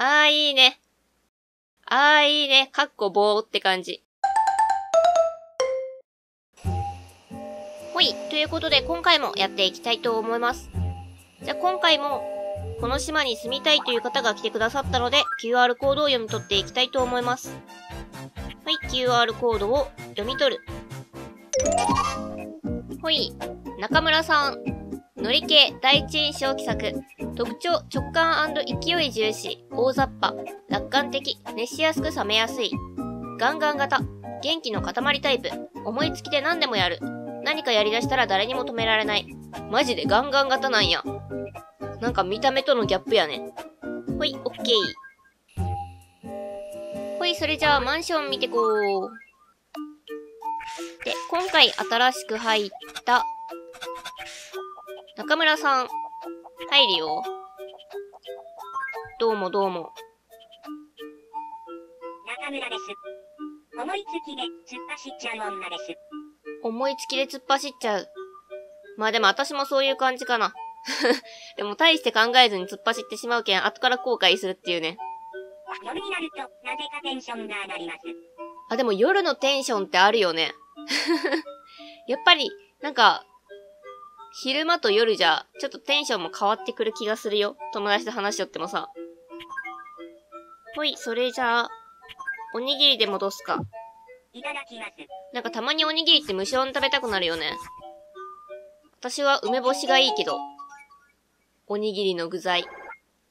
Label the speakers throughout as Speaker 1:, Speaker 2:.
Speaker 1: あーいいね。あーいいね。かっこ棒って感じ。ほい。ということで、今回もやっていきたいと思います。じゃあ今回も、この島に住みたいという方が来てくださったので、QR コードを読み取っていきたいと思います。はい、QR コードを読み取る。ほい。中村さん。乗り系第一印象気さく。特徴直感勢い重視。大雑把。楽観的。熱しやすく冷めやすい。ガンガン型。元気の塊タイプ。思いつきで何でもやる。何かやりだしたら誰にも止められない。マジでガンガン型なんや。なんか見た目とのギャップやね。ほい、オッケー。ほい、それじゃあマンション見てこう。で、今回新しく入った中村さん、入るよ。どうもどうも。
Speaker 2: 中村です。思いつきで突っ走っちゃう女です。
Speaker 1: 思いつきで突っ走っちゃう。まあでも私もそういう感じかな。でも大して考えずに突っ走ってしまうけん、後から後悔するっていうね。
Speaker 2: 夜になると、なぜかテンションが上がります。
Speaker 1: あ、でも夜のテンションってあるよね。やっぱり、なんか、昼間と夜じゃ、ちょっとテンションも変わってくる気がするよ。友達と話しよってもさ。ほい、それじゃあ、おにぎりで戻すか。
Speaker 2: いただきます。
Speaker 1: なんかたまにおにぎりって無性に食べたくなるよね。私は梅干しがいいけど。おにぎりの具材。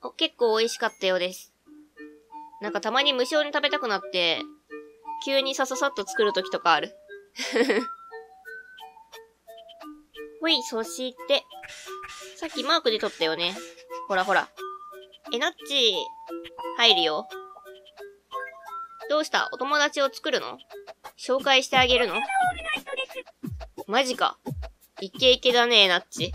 Speaker 1: お、結構美味しかったようです。なんかたまに無性に食べたくなって、急にさささっと作るときとかある。ほい、そして、さっきマークで撮ったよね。ほらほら。えなっち、入るよ。どうした？お友達を作るの？紹介してあげるの？マジか。イケイケだねえなっち。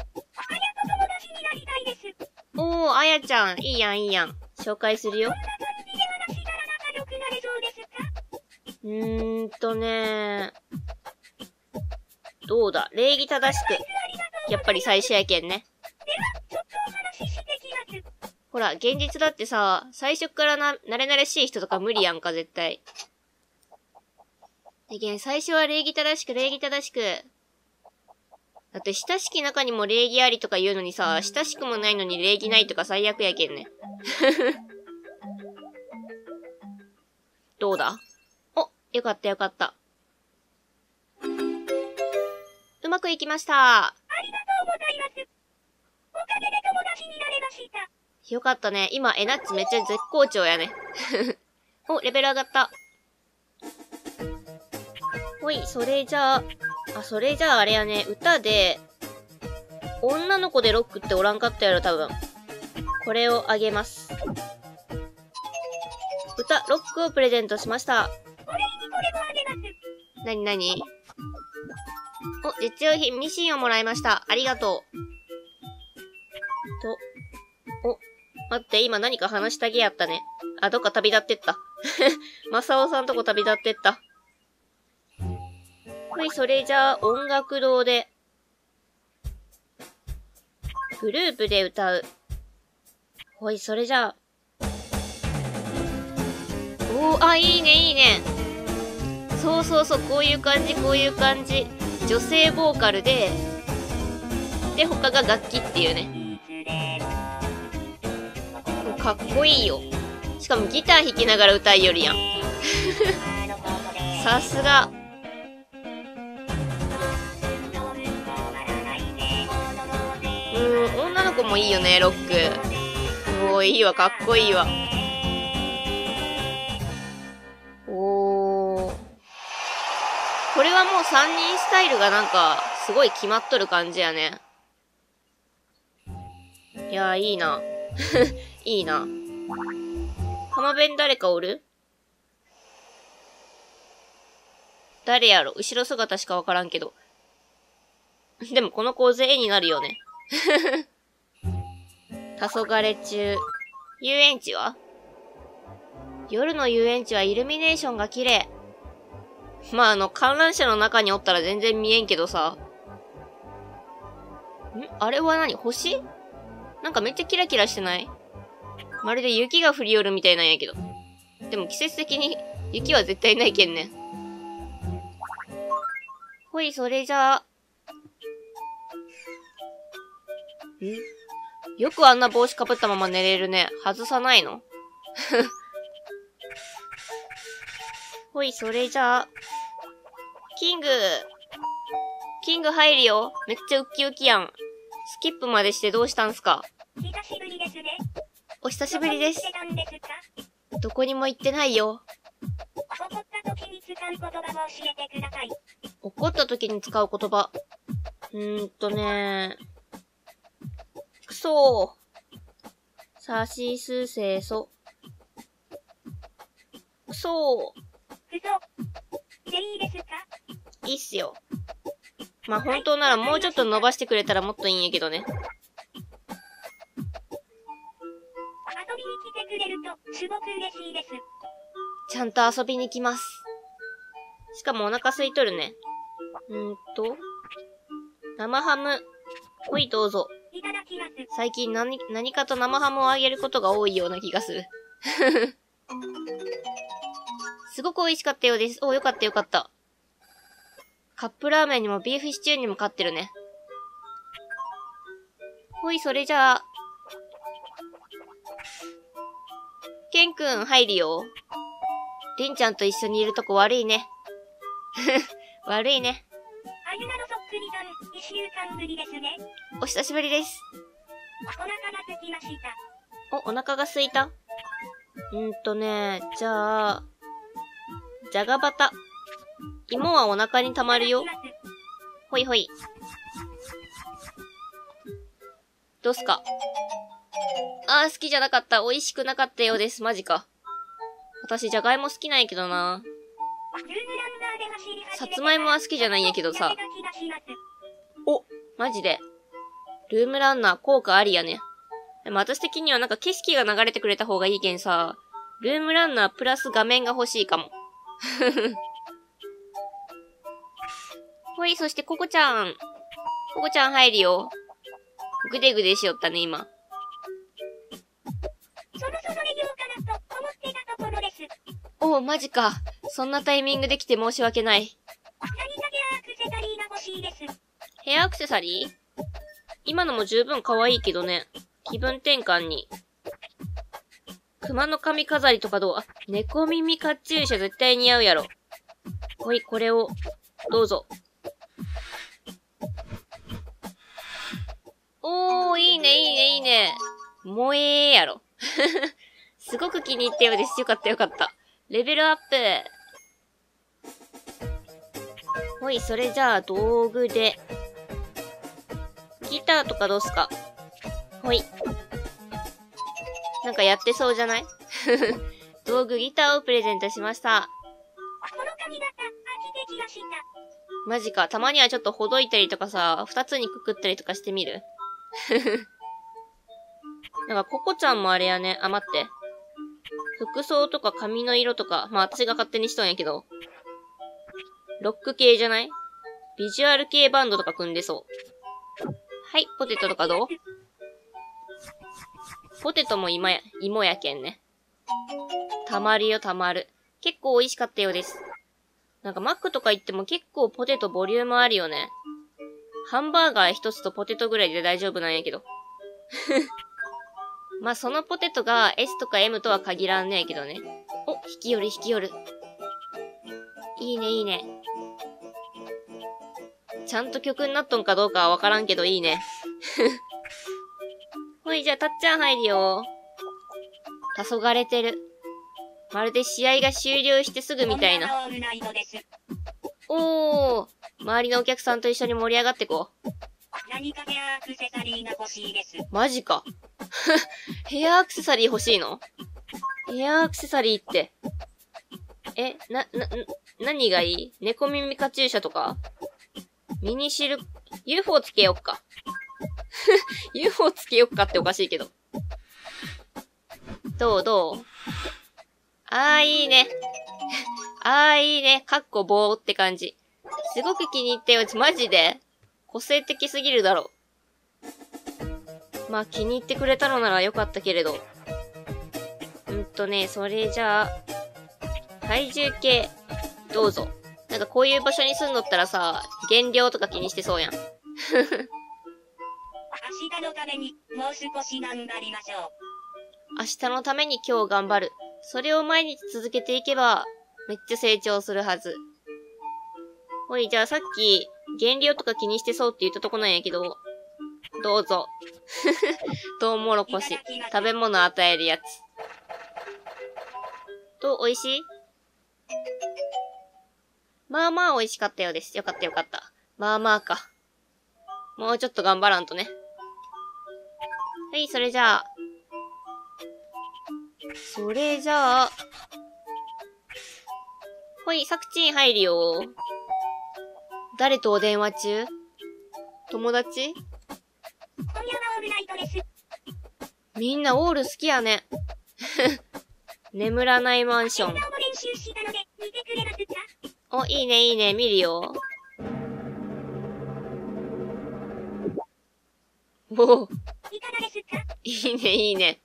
Speaker 1: おー、あやちゃん、いいやんいいやん。紹介するよ。うーんとねどうだ？礼儀正しく。やっぱり最初やけんね。ほら、現実だってさ、最初からな、慣れ慣れしい人とか無理やんか、絶対。でけん、最初は礼儀正しく、礼儀正しく。だって、親しき中にも礼儀ありとか言うのにさ、親しくもないのに礼儀ないとか最悪やけんね。どうだ？お、よかったよかった。うまくいきました。あ
Speaker 2: りがとうございます。おかげで友達になれました。
Speaker 1: よかったね。今、エナッチめっちゃ絶好調やね。お、レベル上がった。ほい、それじゃあ、あ、それじゃああれやね、歌で、女の子でロックっておらんかったやろ、多分。これをあげます。歌、ロックをプレゼントしました。なになにお、実用品ミシンをもらいました。ありがとう。と、お、待って、今何か話したげやったね。あ、どっか旅立ってった。マサオさんとこ旅立ってった。はい、それじゃあ、音楽堂で、グループで歌う。ほい、それじゃあ、おー、あ、いいね、いいね。そうそうそう、こういう感じ、こういう感じ。女性ボーカルで、で、他が楽器っていうね。かっこいいよ。しかもギター弾きながら歌いよりやん。さすが。うん、女の子もいいよね、ロック。おー、いいわ、かっこいいわ。これはもう3人スタイルがなんか、すごい決まっとる感じやね。いやー、いいな。いいな。浜辺誰かおる？誰やろ？後ろ姿しかわからんけど。でもこの構図絵になるよね。黄昏中。遊園地は？夜の遊園地はイルミネーションが綺麗。まあ、あの、観覧車の中におったら全然見えんけどさ。ん？あれは何？星？なんかめっちゃキラキラしてない？まるで雪が降りよるみたいなんやけど。でも季節的に雪は絶対ないけんね。ほい、それじゃあ。ん？よくあんな帽子かぶったまま寝れるね。外さないの？ほい、それじゃあ。キングキング入るよ。めっちゃウッキウキやん。スキップまでしてどうしたんすか？
Speaker 2: 久しぶりですね。
Speaker 1: お久しぶりです
Speaker 2: ど。こに
Speaker 1: も行ってないよ。
Speaker 2: 怒った時に使う言葉を教えてください。
Speaker 1: 怒った時に使う言葉。うーんとねくそー。さしすせそ。くそー
Speaker 2: ふと。でいいですか
Speaker 1: ー。いいっすよ。まあ、本当ならもうちょっと伸ばしてくれたらもっといいんやけどね。
Speaker 2: 遊びに来てくれると、すごく嬉しいです。
Speaker 1: ちゃんと遊びに来ます。しかもお腹空いとるね。うーんと。生ハム。ほいどうぞ。
Speaker 2: いただきます。
Speaker 1: 最近何、何かと生ハムをあげることが多いような気がする。すごく美味しかったようです。お、よかったよかった。カップラーメンにもビーフシチューにも勝ってるね。ほい、それじゃあ。ケンくん入るよ。りんちゃんと一緒にいるとこ悪いね。悪いね。
Speaker 2: あゆなのそっくりさん、一週間ぶりですね。
Speaker 1: お久しぶりです。
Speaker 2: お腹が空きました。
Speaker 1: お、お腹が空いたうんとね、じゃあ、じゃがバタ。芋はお腹に溜まるよ。ほいほい。どうすか？あー、好きじゃなかった。美味しくなかったようです。マジか。私、じゃがいも好きなんやけどな。さつまいもは好きじゃないんやけどさお、マジで。ルームランナー効果ありやね。でも私的にはなんか景色が流れてくれた方がいいけんさ、ルームランナープラス画面が欲しいかも。ほい、そしてココちゃん。ココちゃん入るよ。ぐでぐでしよったね、今。
Speaker 2: そろそろ営業かなと思ってたところです。
Speaker 1: おう、マジか。そんなタイミングで来て申し訳ない。
Speaker 2: 何かヘアアクセサリーが欲しいです。
Speaker 1: ヘアアクセサリー？今のも十分可愛いけどね。気分転換に。熊の髪飾りとかどう？あ、猫耳カチューシャ絶対似合うやろ。ほい、これを、どうぞ。おー、いいね、いいね、いいね。萌えーやろ。すごく気に入ったようです。よかったよかった。レベルアップ。ほい、それじゃあ道具で。ギターとかどうすか？ほい。なんかやってそうじゃない？道具ギターをプレゼントしました。
Speaker 2: この髪型、飽きてきました。
Speaker 1: マジか。たまにはちょっとほどいたりとかさ、二つにくくったりとかしてみる？なんか、ココちゃんもあれやね。あ、待って。服装とか髪の色とか、まあ私が勝手にしとんやけど。ロック系じゃない？ビジュアル系バンドとか組んでそう。はい、ポテトとかどう？ポテトも今や、芋やけんね。たまるよ、たまる。結構美味しかったようです。なんかマックとか行っても結構ポテトボリュームあるよね。ハンバーガー一つとポテトぐらいで大丈夫なんやけど。まあそのポテトが S とか M とは限らんねやけどね。お、引き寄る引き寄る。いいねいいね。ちゃんと曲になっとんかどうかはわからんけどいいね。ほい、じゃあたっちゃん入るよ。黄昏れてる。まるで試合が終了してすぐみたいな。おー、周りのお客さんと一緒に盛り上がってこう。マジか。ヘアアクセサリー欲しいのヘアアクセサリーって。え、な、な何がいい猫耳カチューシャとかミニシル、UFO つけよっか。UFO つけよっかっておかしいけど。どうどう？あーいいね。あーいいね。かっこ棒って感じ。すごく気に入ったよ。マジで？個性的すぎるだろ。まあ気に入ってくれたのならよかったけれど。うんとね、それじゃあ、体重計、どうぞ。なんかこういう場所に住んどったらさ、減量とか気にしてそうやん。
Speaker 2: 明日のために、もう少し頑張りましょう。
Speaker 1: 明日のために今日頑張る。それを毎日続けていけば、めっちゃ成長するはず。ほい、じゃあさっき、減量とか気にしてそうって言ったとこなんやけど、どうぞ。トウモロコシ、食べ物与えるやつ。と、美味しい？まあまあ美味しかったようです。よかったよかった。まあまあか。もうちょっと頑張らんとね。はい、それじゃあ。それじゃあ。ほい、サクチン入るよ。誰とお電話中？友達？みんなオール好きやね。眠らないマンション。お、いいねいいね、見るよ。お
Speaker 2: いかがですか
Speaker 1: いいねいいね。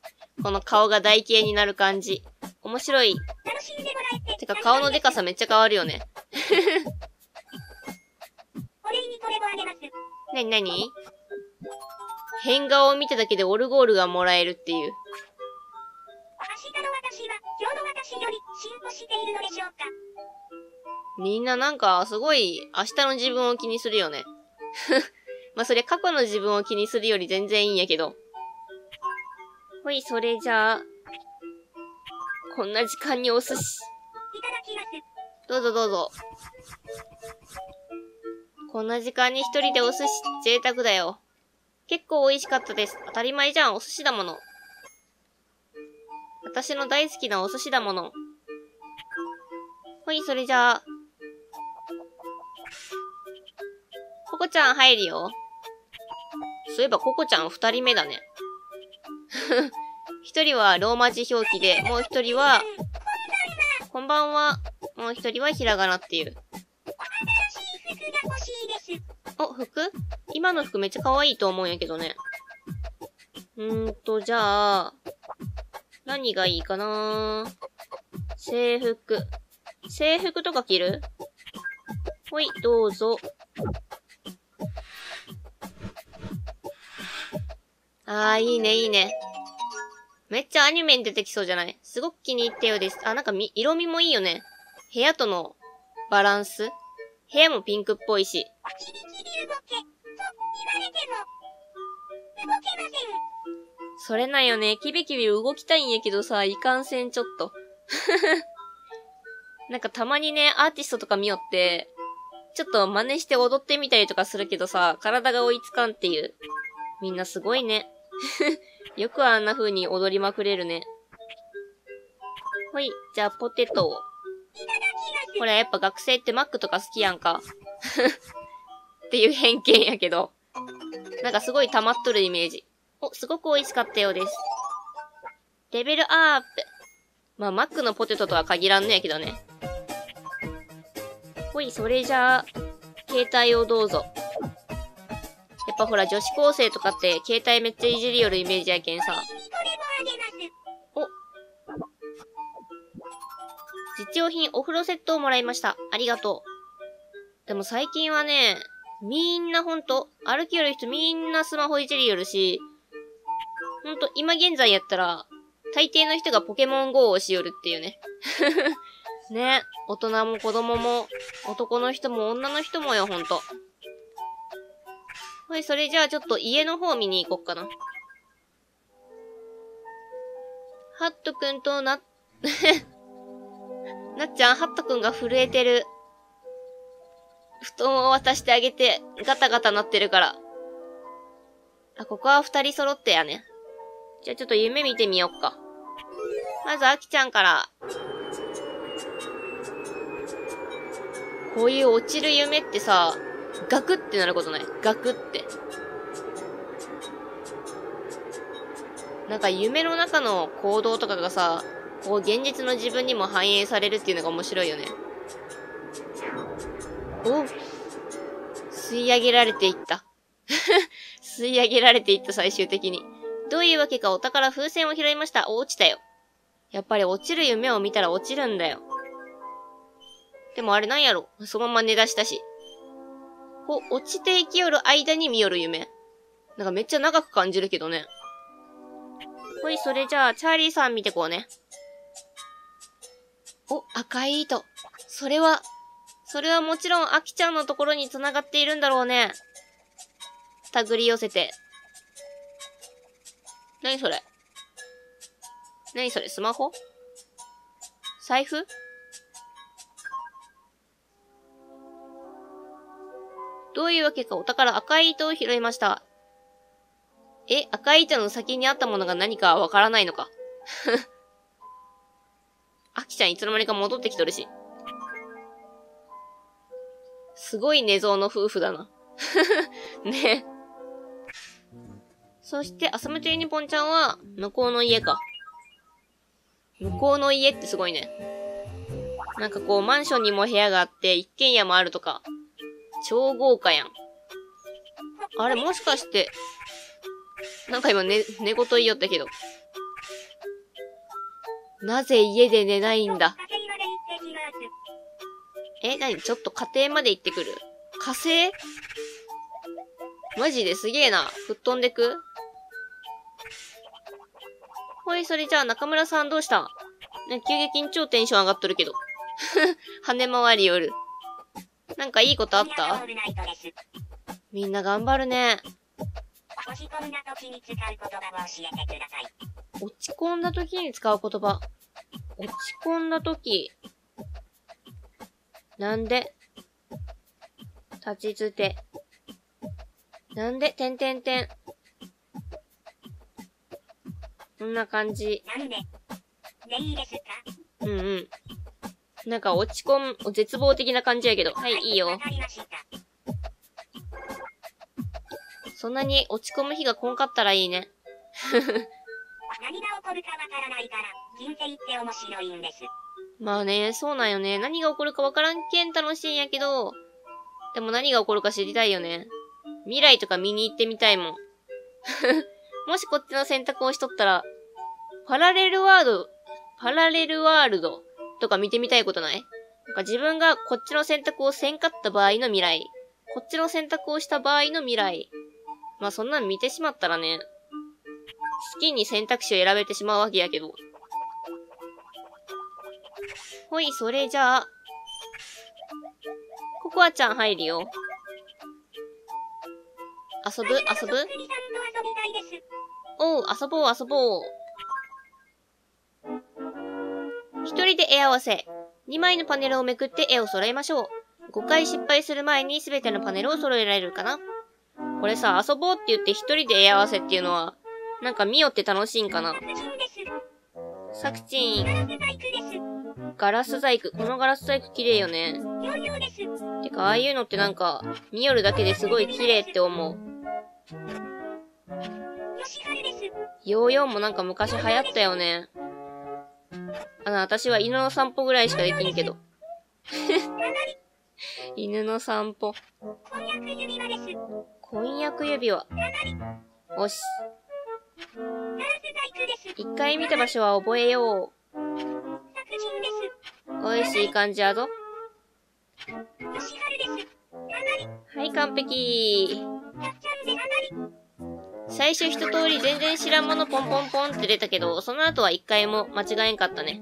Speaker 1: この顔が台形になる感じ。面白い。
Speaker 2: 楽しんでもらえて。
Speaker 1: てか顔のデカさめっちゃ変わるよね。なになに変顔を見ただけでオルゴールがもらえるっていう。みんななんかすごい明日の自分を気にするよね。まあそれ過去の自分を気にするより全然いいんやけど。ほい、それじゃあ、こんな時間にお寿司。どうぞどうぞ。こんな時間に一人でお寿司、贅沢だよ。結構美味しかったです。当たり前じゃん、お寿司だもの。私の大好きなお寿司だもの。ほい、それじゃあ。ココちゃん入るよ。そういえばココちゃん二人目だね。一人はローマ字表記で、もう一人は、こんばんは。もう一人はひらがなっていう。お、服？今の服めっちゃ可愛いと思うんやけどね。うーんと、じゃあ、何がいいかな？制服。制服とか着る？ほい、どうぞ。あー、いいね、いいね。めっちゃアニメに出てきそうじゃない？すごく気に入ったようです。あ、なんかみ、色味もいいよね。部屋とのバランス？部屋もピンクっぽいし。
Speaker 2: ちびちび動け、と言われても、動けません。
Speaker 1: それなんよね。キビキビ動きたいんやけどさ、いかんせんちょっと。なんかたまにね、アーティストとか見よって、ちょっと真似して踊ってみたりとかするけどさ、体が追いつかんっていう。みんなすごいね。よくあんな風に踊りまくれるね。ほい、じゃあポテトを。ほら、やっぱ学生ってマックとか好きやんか。っていう偏見やけど。なんかすごい溜まっとるイメージ。お、すごく美味しかったようです。レベルアップ。まあ、マックのポテトとは限らんのやけどね。ほい、それじゃあ、携帯をどうぞ。やっぱほら、女子高生とかって携帯めっちゃいじりよるイメージやけんさ。
Speaker 2: これもあげます。
Speaker 1: 実用品お風呂セットをもらいました。ありがとう。でも最近はね、みんなほんと、歩きよる人みんなスマホいじりよるし、ほんと今現在やったら、大抵の人がポケモン GO をしよるっていうね。ね、大人も子供も、男の人も女の人もよ、ほんと。はい、それじゃあちょっと家の方見に行こっかな。ハットくんとな、なっちゃん、ハットくんが震えてる。布団を渡してあげて、ガタガタなってるから。あ、ここは二人揃ってやね。じゃあちょっと夢見てみよっか。まず、あきちゃんから。こういう落ちる夢ってさ、ガクってなることないガクって。なんか夢の中の行動とかがさ、こう現実の自分にも反映されるっていうのが面白いよね。お吸い上げられていった。吸い上げられていった最終的に。どういうわけかお宝風船を拾いました。お、落ちたよ。やっぱり落ちる夢を見たら落ちるんだよ。でもあれなんやろそのまま寝出したし。こう、落ちていきよる間に見よる夢。なんかめっちゃ長く感じるけどね。ほい、それじゃあ、チャーリーさん見てこうね。お、赤い糸。それは、それはもちろん、アキちゃんのところに繋がっているんだろうね。手繰り寄せて。何それ？何それ？スマホ？財布？どういうわけかお宝赤い糸を拾いました。え、赤い糸の先にあったものが何かわからないのか。アキちゃんいつの間にか戻ってきとるし。すごい寝相の夫婦だな。ねそして、浅めとユニポンちゃんは、向こうの家か。向こうの家ってすごいね。なんかこう、マンションにも部屋があって、一軒家もあるとか。超豪華やん。あれ、もしかして、なんか今寝、寝言言いよったけど。なぜ家で寝ないんだ？え、なにちょっと家庭まで行ってくる？火星？マジですげえな。吹っ飛んでく？ほい、それじゃあ中村さんどうした、急激に超テンション上がっとるけど。羽回りよる。なんかいいことあった？みんな頑張るね。
Speaker 2: 落ち込んだ時に使う言葉を教えてください。
Speaker 1: 落ち込んだ時に使う言葉。落ち込んだ時。なんで？立ちつて。なんで？てんてんてん。こんな感じ。
Speaker 2: なんで？でいいですか？
Speaker 1: うんうん。なんか落ち込む、絶望的な感じやけど。はい、いいよ。そんなに落ち込む日がこんかったらいいね。
Speaker 2: 何が起こるかわからないから、人生って面白いんです。
Speaker 1: まあね、そうなんよね。何が起こるかわからんけん楽しいんやけど、でも何が起こるか知りたいよね。未来とか見に行ってみたいもん。もしこっちの選択をしとったら、パラレルワード、パラレルワールドとか見てみたいことない？なんか自分がこっちの選択をせんかった場合の未来、こっちの選択をした場合の未来。まあそんなん見てしまったらね、好きに選択肢を選べてしまうわけやけど。ほい、それじゃあ、ココアちゃん入るよ。遊ぶ？遊ぶ？おう、遊ぼう遊ぼう。一人で絵合わせ。2枚のパネルをめくって絵を揃えましょう。5回失敗する前に全てのパネルを揃えられるかなこれさ、遊ぼうって言って一人で絵合わせっていうのは、なんか見よって楽しいんかな。サクチン、
Speaker 2: ガラス細工。
Speaker 1: このガラス細工綺麗よね。てか、ああいうのってなんか、見よるだけですごい綺麗って思う。ヨーヨーもなんか昔流行ったよね。あの、私は犬の散歩ぐらいしかできんけど。犬の散歩。
Speaker 2: 婚約指輪です。
Speaker 1: 婚約指輪。おし。一回見た場所は覚えよ。う。おいしい感じやぞ。はい、完璧。最初一通り全然知らんものポンポンポンって出たけど、その後は一回も間違えんかったね。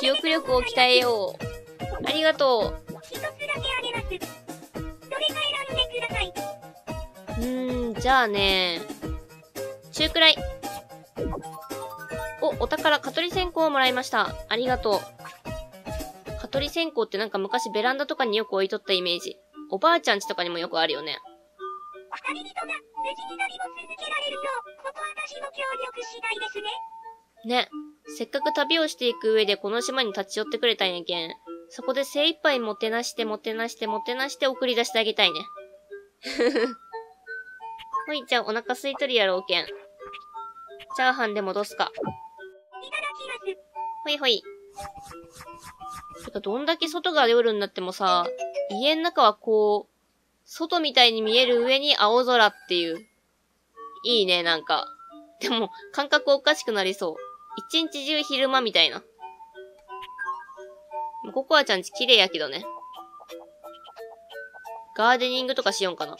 Speaker 1: 記憶力を鍛えよう。ありがと
Speaker 2: 一つだけあげます。どれか選んでください。
Speaker 1: う。うーん、じゃあね。中くらい。お、お宝、蚊取り線香をもらいました。ありがとう。蚊取り線香ってなんか昔ベランダとかによく置いとったイメージ。おばあちゃん家とかにもよくあるよね。
Speaker 2: 旅人が無事に旅を続けられるよう、ここ私の協力次第ですね。
Speaker 1: ね。せっかく旅をしていく上でこの島に立ち寄ってくれたんやけん。そこで精一杯もてなしてもてなしてもてなして送り出してあげたいね。ほい、じゃあお腹空いとるやろうけん。チャーハンで戻すか。ほいほい。てか、どんだけ外が夜になってもさ、家の中はこう、外みたいに見える上に青空っていう。いいね、なんか。でも、感覚おかしくなりそう。一日中昼間みたいな。ココアちゃんち綺麗やけどね。ガーデニングとかしよんかな。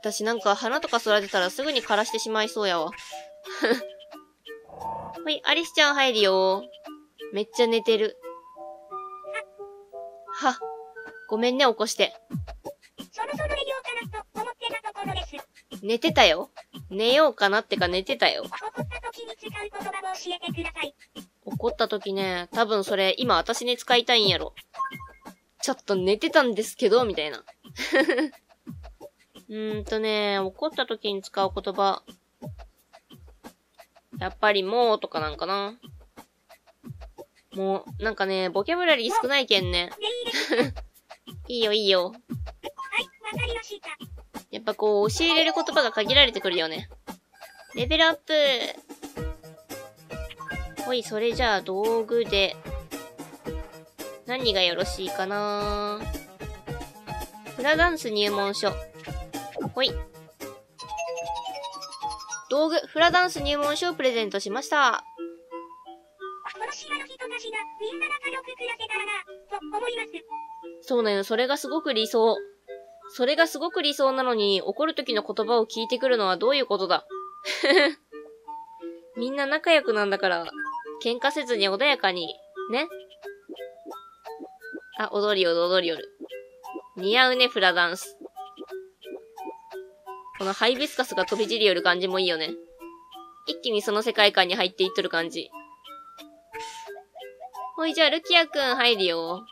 Speaker 1: 私なんか花とか育てたらすぐに枯らしてしまいそうやわ。はい、アリスちゃん入るよ。めっちゃ寝てる。は、ごめんね、起こして。
Speaker 2: そろそろ寝ようかなと思ってたところです。
Speaker 1: 寝てたよ。寝ようかなってか寝てたよ。
Speaker 2: 怒った時
Speaker 1: ね、多分それ今私に使いたいんやろ。ちょっと寝てたんですけど、みたいな。うーんとね、怒った時に使う言葉。やっぱりもうとかなんかな。もう、なんかね、ボキャブラリー少ないけんね。いいよいいよ。やっぱこう、教えれる言葉が限られてくるよね。レベルアップほい、それじゃあ道具で、何がよろしいかなフラダンス入門書。ほい。道具、フラダンス入門書をプレゼントしました。そうなの、それがすごく理想。それがすごく理想なのに、怒る時の言葉を聞いてくるのはどういうことだ みんな仲良くなんだから、喧嘩せずに穏やかに、ね。あ、踊りよる踊りよる。似合うね、フラダンス。このハイビスカスが飛び散りよる感じもいいよね。一気にその世界観に入っていっとる感じ。ほい、じゃあ、ルキアくん入るよ。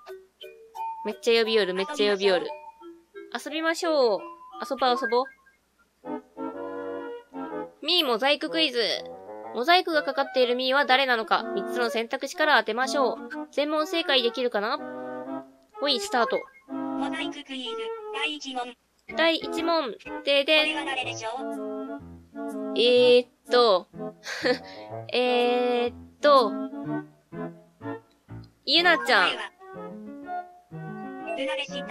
Speaker 1: めっちゃ呼びよる、めっちゃ呼びよる。遊びましょう。遊ぼう遊ぼう。ミーモザイククイズ。モザイクがかかっているミーは誰なのか、3つの選択肢から当てましょう。全問正解できるかな？ほい、スタート。
Speaker 2: モザイククイズ、第1問。
Speaker 1: 第1問、でで
Speaker 2: これは誰でしょう？
Speaker 1: えーっと、えーっと、ゆなちゃん。
Speaker 2: ルナでし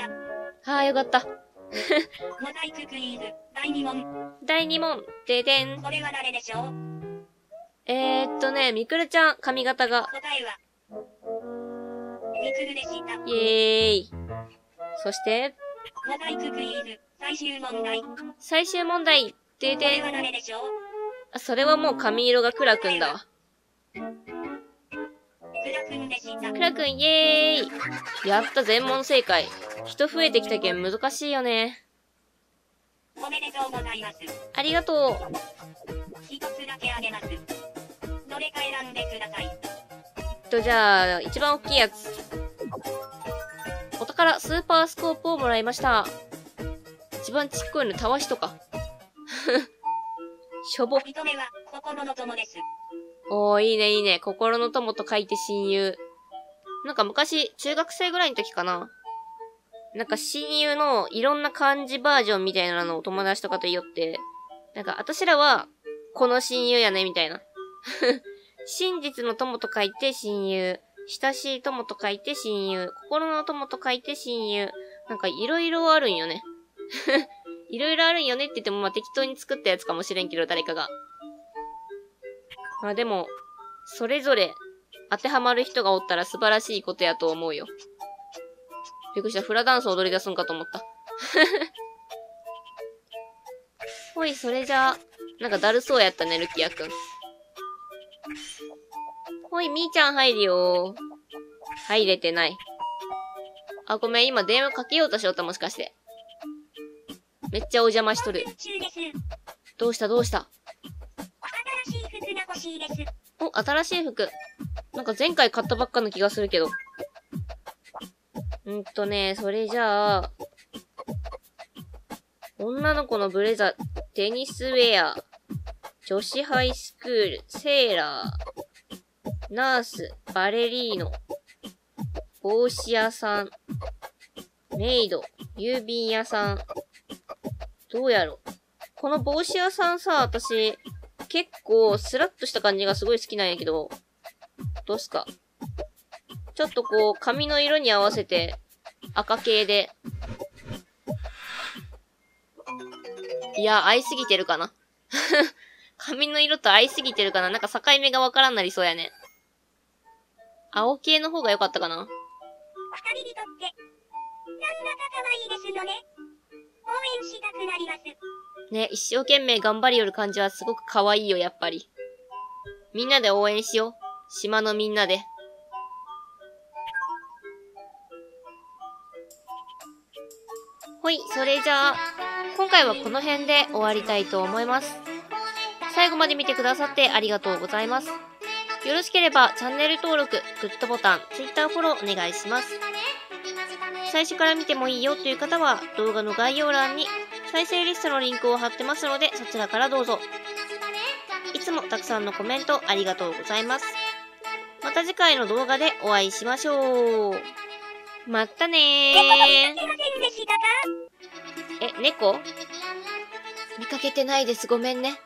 Speaker 2: た？
Speaker 1: はあ、よかった。
Speaker 2: モザイククイズ、第2問。
Speaker 1: 第2問、ででん。
Speaker 2: これは誰でしょう？
Speaker 1: えーっとね、みくるちゃん、髪型が。
Speaker 2: 答えは、ミクルでした。
Speaker 1: イエーイ。そして、
Speaker 2: モザイククイズ、最終問題。こ
Speaker 1: 最終問題、でで
Speaker 2: れは
Speaker 1: ん。
Speaker 2: 誰でしょ？う
Speaker 1: あ、それはもう髪色がクラくんだわ。
Speaker 2: クラ君でした。
Speaker 1: クラくん、イエーイ。やった、全問正解。人増えてきたけん難しいよね。
Speaker 2: おめでとうございます。
Speaker 1: ありがとう。
Speaker 2: どれか選んでください。
Speaker 1: と、じゃあ、一番大きいやつ。お宝、スーパースコープをもらいました。一番ちっこいの、たわしとか。しょぼ。
Speaker 2: 認めは、心の友です。
Speaker 1: おー、いいね、いいね。心の友と書いて親友。なんか昔、中学生ぐらいの時かな。なんか親友のいろんな漢字バージョンみたいなのを友達とかと言おって、なんか私らは、この親友やね、みたいな。真実の友と書いて親友。親しい友と書いて親友。心の友と書いて親友。なんかいろいろあるんよね。いろいろあるんよねって言ってもまあ適当に作ったやつかもしれんけど、誰かが。まあでも、それぞれ当てはまる人がおったら素晴らしいことやと思うよ。びっくりした。フラダンス踊り出すんかと思った。ほい、それじゃあ、なんかだるそうやったね、ルキアくん。ほい、みーちゃん入るよ入れてない。あ、ごめん、今電話かけようとしよった、もしかして。めっちゃお邪魔しとる。どうしたどうした？お、新しい服。なんか前回買ったばっかの気がするけど。んーとね、それじゃあ、女の子のブレザー、テニスウェア、女子ハイスクール、セーラー、ナース、バレリーノ、帽子屋さん、メイド、郵便屋さん。どうやろこの帽子屋さんさ、私、結構スラッとした感じがすごい好きなんやけど、どうすかちょっとこう、髪の色に合わせて、赤系で。いや、合いすぎてるかな髪の色と合いすぎてるかな？なんか境目がわからんなりそうやね。青系の方が良かったかな？
Speaker 2: 二人にとって、なんだか可愛いですよね。応援したくなります。
Speaker 1: ね、一生懸命頑張りよる感じはすごく可愛いよ、やっぱり。みんなで応援しよう。島のみんなで。ほい、それじゃあ、今回はこの辺で終わりたいと思います。最後まで見てくださってありがとうございます。よろしければチャンネル登録、グッドボタン、Twitter フォローお願いします。最初から見てもいいよという方は動画の概要欄に再生リストのリンクを貼ってますのでそちらからどうぞ。いつもたくさんのコメントありがとうございます。また次回の動画でお会いしましょう。またねー。え、猫？見かけてないです。ごめんね。